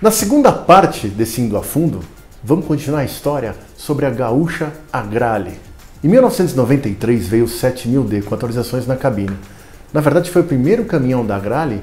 Na segunda parte desse Indo a Fundo, vamos continuar a história sobre a gaúcha Agrale. Em 1993 veio o 7000D com atualizações na cabine. Na verdade foi o primeiro caminhão da Agrale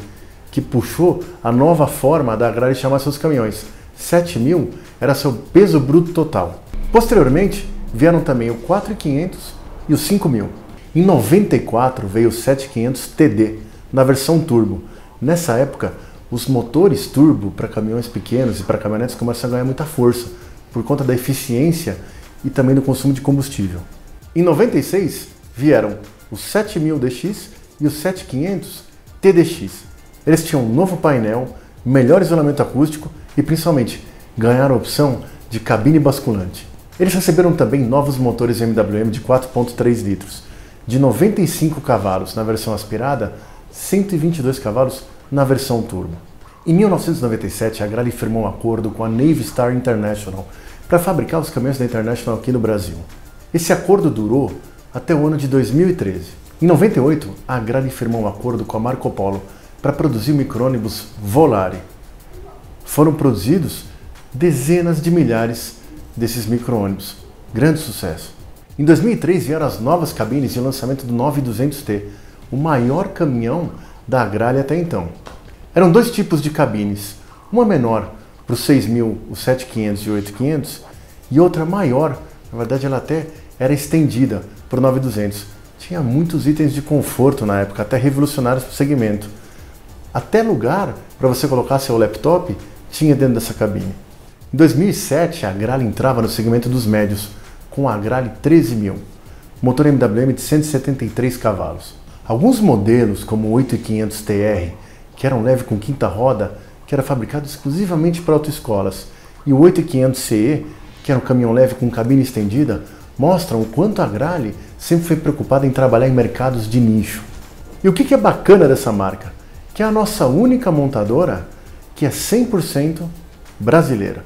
que puxou a nova forma da Agrale chamar seus caminhões. 7000 era seu peso bruto total. Posteriormente vieram também o 4500 e o 5000. Em 94 veio o 7500 TD na versão turbo. Nessa época os motores turbo para caminhões pequenos e para caminhonetes começam a ganhar muita força por conta da eficiência e também do consumo de combustível. Em 96 vieram o 7000 DX e o 7500 TDX. Eles tinham um novo painel, melhor isolamento acústico e principalmente ganharam a opção de cabine basculante. Eles receberam também novos motores MWM de 4.3 litros, de 95 cavalos na versão aspirada, 122 cavalos na versão turbo. Em 1997, a Grale firmou um acordo com a Navy Star International para fabricar os caminhões da International aqui no Brasil. Esse acordo durou até o ano de 2013. Em 98, a Grale firmou um acordo com a Marco Polo para produzir o micrônibus Volare. Foram produzidos dezenas de milhares desses micro-ônibus. Grande sucesso. Em 2003 vieram as novas cabines e o lançamento do 9200T, o maior caminhão da Agrale até então. Eram dois tipos de cabines, uma menor para os 6000, o 7500 e o 8500 e outra maior, na verdade ela até era estendida para o 9200. Tinha muitos itens de conforto na época, até revolucionários para o segmento. Até lugar para você colocar seu laptop tinha dentro dessa cabine. Em 2007, a Agrale entrava no segmento dos médios com a Agrale 13000, motor MWM de 173 cavalos. Alguns modelos, como o 8500 TR, que era um leve com quinta roda, que era fabricado exclusivamente para autoescolas, e o 8500 CE, que era um caminhão leve com cabine estendida, mostram o quanto a Grale sempre foi preocupada em trabalhar em mercados de nicho. E o que é bacana dessa marca? Que é a nossa única montadora que é 100% brasileira.